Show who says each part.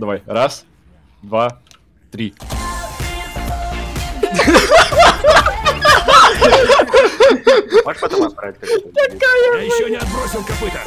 Speaker 1: Давай, раз, два, три.
Speaker 2: Можешь потом отправить?
Speaker 3: Я еще не отбросил копыта.